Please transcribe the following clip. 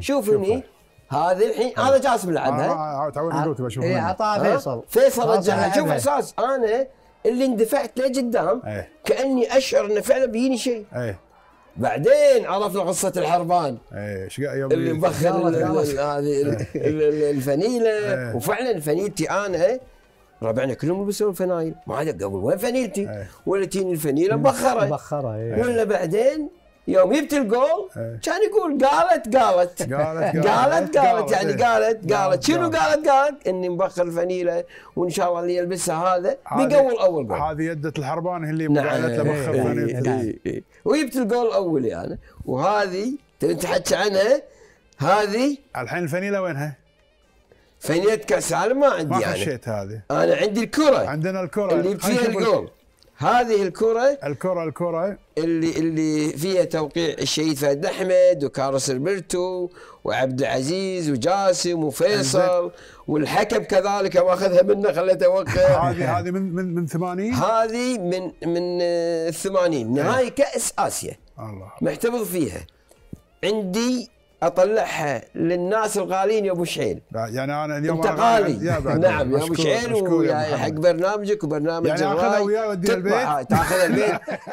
شوف هني هذه الحين هذا جاسم لعبها أنا تعودني قلت بشوف إيه، منه. عطاها ها؟ فيصل. فيصل رجعها شوف. احساس أنا اللي اندفعت لقدام إيه. كأني أشعر إنه فعلا بيجيني شيء. إيه. بعدين عرفنا قصة الحربان. إيه يوم اللي مبخر هذه ال- الفنيله إيه. وفعلا فنيلتي أنا ربعنا كلهم يلبسون فنايل. ما عاد قبل وين فنيلتي؟ إيه. ولا تجيني الفنيله مبخرة. مبخرة إيه. ولا بعدين يوم جبت الجول إيه. كان يقول قالت قالت. قالت قالت. يعني إيه. قالت قالت. شنو قالت. قالت؟ إني مبخر الفنيله وإن شاء الله اللي يلبسها هذا بيقول أول جول. هذه يدة الحربان اللي قالت له بخر إيه،. إيه، إيه. وجبت الجول الأول يعني. وهذه تبي تحكي عنها. هذه الحين الفنيله وينها؟ فنية كأس العالم ما عندي ما يعني. خشيت هذه. أنا عندي الكرة. عندنا الكرة. اللي فيها الجول. هذه الكرة الكرة الكرة. اللي اللي فيها توقيع الشهيد فهد احمد وكارلوس البرتو وعبد العزيز وجاسم وفيصل والحكم كذلك ماخذها منه خليته يوقع هذه هذه من من من 80 هذه من من آه، الثمانين نهائي كأس آسيا. الله. محتفظ فيها. عندي أطلعها للناس الغالين يا أبو شعيل يعني أنا اليوم أنت غالي نعم يا أبو شعيل ويا حق. برنامجك وبرنامج يعني الراي وياي البيت؟ تاخذها البيت